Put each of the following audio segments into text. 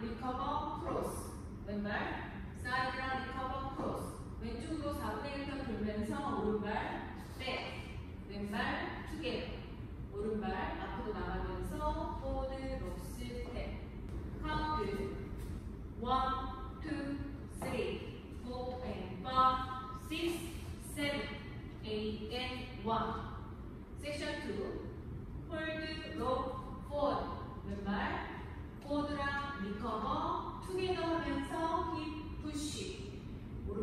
recover, cross. 왼발. side랑 recover, cross. 왼쪽으로 4분의 1턴 돌면서 오른발, back. 왼발, 투개. 오른발, 앞으로 나가면서 forward, cross, step. 카운트. 1, 2,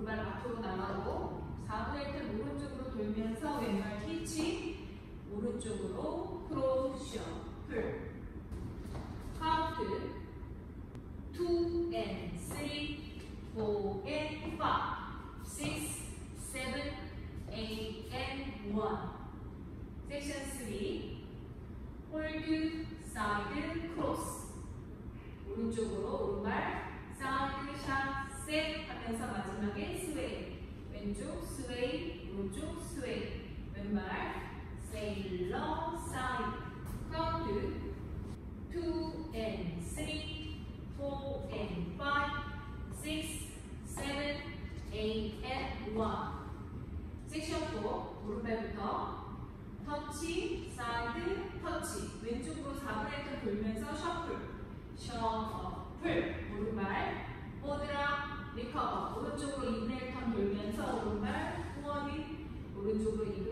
오른발 앞으로 나가고 4분의 1턴 오른쪽으로 돌면서 왼발 hitch 오른쪽으로 크로스 shuffle. 카운트 2 and 3 4 and 5 6 7 8 and 1 섹션 3 hold 사이드 크로스. 오른쪽으로 오른발 chassé 하면서 마지막에 sway. 왼쪽 sway 오른쪽 sway. 왼발 sailor 사이드 카운트 2 and 3 4 and 5 6 7 8 and 1 섹션 4 오른발부터 터치, 사이드, 터치. 왼쪽으로 4분의 1턴 돌면서 shuffle 셔플 1m, 오른쪽으로 2m 돌면서 오른발, 호흡이 오른쪽으로 2m.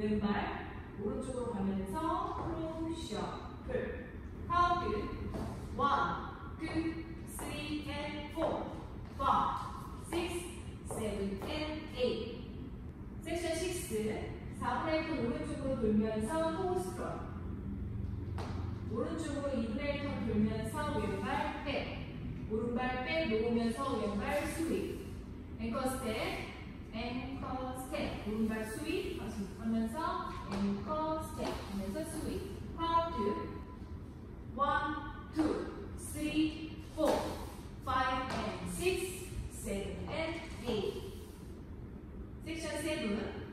왼발 오른쪽으로 가면서 크로스 shuffle. 카운트 1, 2, 3 and 4 5, 6, 7 and 8 섹션 6 4분의 1턴 오른쪽으로 돌면서 toe strut 오른쪽으로 2분의 1턴 돌면서 왼발 백. 오른발 백 놓으면서 왼발 sweep 앵커 스텝 앵커 스텝 오른발 sweep 하면서 앵커 스텝 하면서 sweep 카운트 1, 2, 3, 4 5 and 6 7 and 8 섹션 7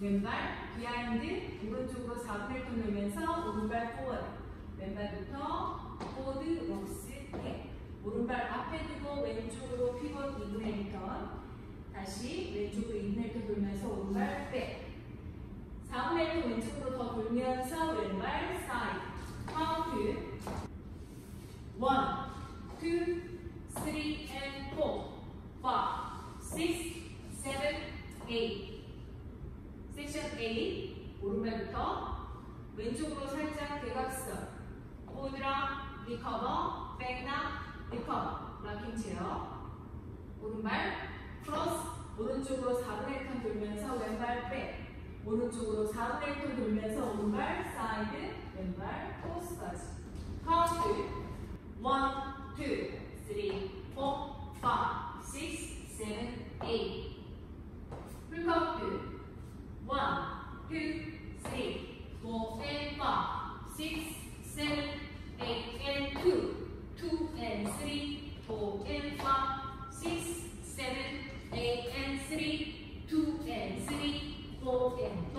왼발 비하인드 오른쪽으로 4분의 1턴 돌면서 오른발 포워드 왼발부터 포워드 rock 스텝 오른발 앞에 두고 왼쪽으로 피벗 2분의 1턴 다시 왼쪽으로 2분의 1턴 돌면서 오른발 백 4분의 1턴 왼쪽으로 더 돌면서 왼발 사이드 카운트 1, 2, 3 and 4 5, 6, 7, 8 섹션 8 오른발부터 왼쪽으로 살짝 대각선. 포드랑 리커버 백나 recover rocking chair. 오른발 크로스 오른쪽으로 4분의 1턴 돌면서 왼발 백 오른쪽으로 4분의 1턴 돌면서 오른발 사이드 왼발 크로스까지. 카운트 1, 2, 3, 4, 5, 6, 7, 8 풀카운트 1, 2, 3, 4 and 5, 6, 7, 8 and 2, 2 and 3, 4 and 5, 6, 7, 8 and 3,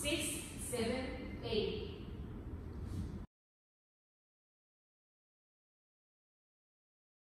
six, seven, eight.